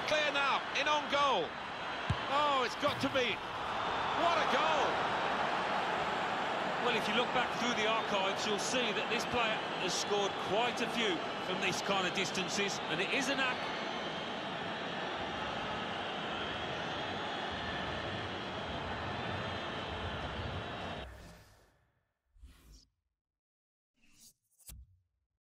the clear now, in on goal. Oh, it's got to be. What a goal! Well, if you look back through the archives, you'll see that this player has scored quite a few from these kind of distances, and it is an act